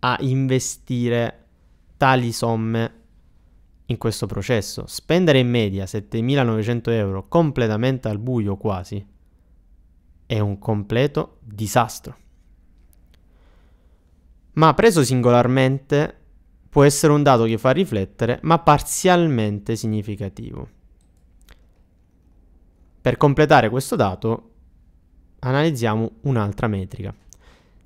a investire tali somme in questo processo. Spendere in media 7.900 euro completamente al buio quasi è un completo disastro. Ma preso singolarmente può essere un dato che fa riflettere, ma parzialmente significativo. Per completare questo dato analizziamo un'altra metrica.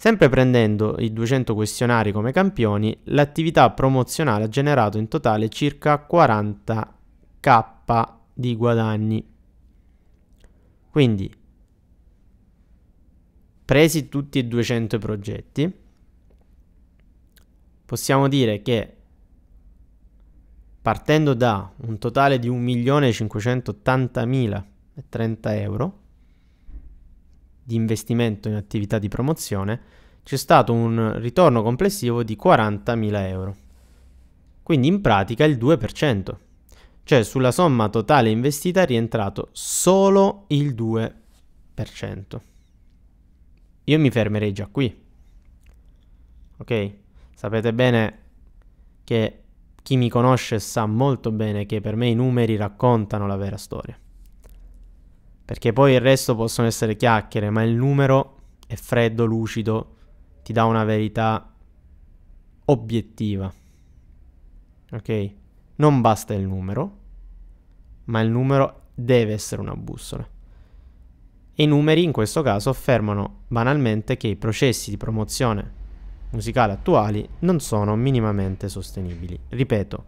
Sempre prendendo i 200 questionari come campioni, l'attività promozionale ha generato in totale circa 40k di guadagni. Quindi, presi tutti e 200 progetti, possiamo dire che partendo da un totale di 1.580.030 euro, di investimento in attività di promozione, c'è stato un ritorno complessivo di 40.000 euro. Quindi in pratica il 2%, cioè sulla somma totale investita è rientrato solo il 2%. Io mi fermerei già qui. Ok? Sapete bene che chi mi conosce sa molto bene che per me i numeri raccontano la vera storia. Perché poi il resto possono essere chiacchiere, ma il numero è freddo, lucido, ti dà una verità obiettiva. Ok? Non basta il numero, ma il numero deve essere una bussola. E i numeri in questo caso affermano banalmente che i processi di promozione musicale attuali non sono minimamente sostenibili. Ripeto,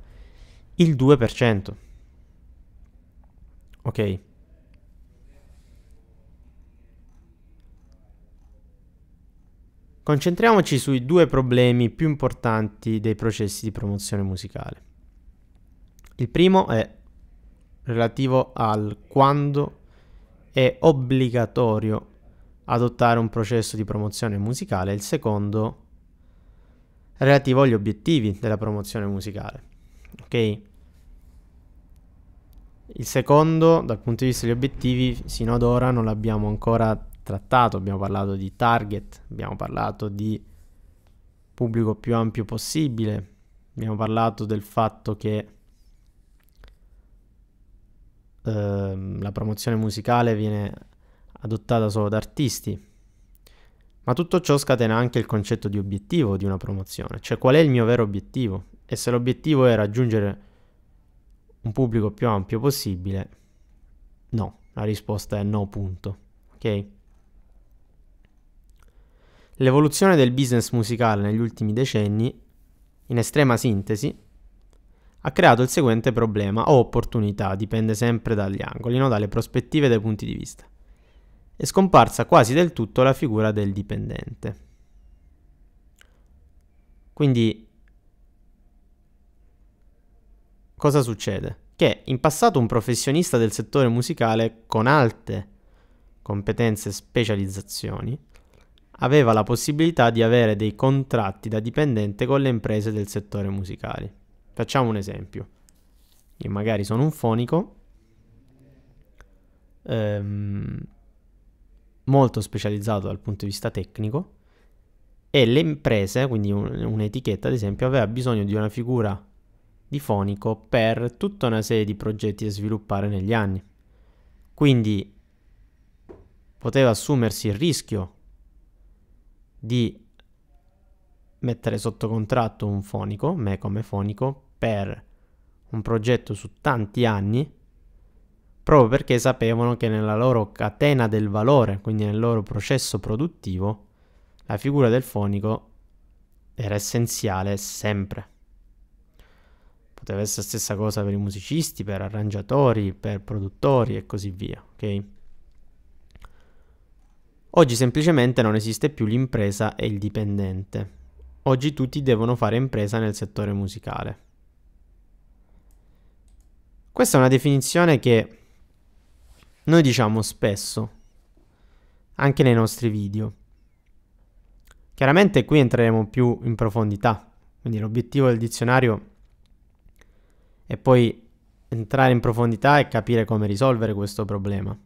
il 2%. Ok? Concentriamoci sui due problemi più importanti dei processi di promozione musicale. Il primo è relativo al quando è obbligatorio adottare un processo di promozione musicale, il secondo relativo agli obiettivi della promozione musicale. Ok? Il secondo, dal punto di vista degli obiettivi, sino ad ora non l'abbiamo ancora trattato, abbiamo parlato di target, abbiamo parlato di pubblico più ampio possibile, abbiamo parlato del fatto che eh, la promozione musicale viene adottata solo da artisti, ma tutto ciò scatena anche il concetto di obiettivo di una promozione, cioè qual è il mio vero obiettivo e se l'obiettivo è raggiungere un pubblico più ampio possibile, no, la risposta è no punto, ok? L'evoluzione del business musicale negli ultimi decenni, in estrema sintesi, ha creato il seguente problema o opportunità, dipende sempre dagli angoli, no? dalle prospettive e dai punti di vista. È scomparsa quasi del tutto la figura del dipendente. Quindi, cosa succede? Che in passato un professionista del settore musicale con alte competenze e specializzazioni aveva la possibilità di avere dei contratti da dipendente con le imprese del settore musicale. Facciamo un esempio. Io magari sono un fonico ehm, molto specializzato dal punto di vista tecnico e le imprese, quindi un, un'etichetta ad esempio, aveva bisogno di una figura di fonico per tutta una serie di progetti da sviluppare negli anni. Quindi poteva assumersi il rischio di mettere sotto contratto un fonico, me come fonico, per un progetto su tanti anni, proprio perché sapevano che nella loro catena del valore, quindi nel loro processo produttivo, la figura del fonico era essenziale sempre. Poteva essere la stessa cosa per i musicisti, per arrangiatori, per produttori e così via, ok? Oggi semplicemente non esiste più l'impresa e il dipendente. Oggi tutti devono fare impresa nel settore musicale. Questa è una definizione che noi diciamo spesso, anche nei nostri video. Chiaramente qui entreremo più in profondità, quindi l'obiettivo del dizionario è poi entrare in profondità e capire come risolvere questo problema.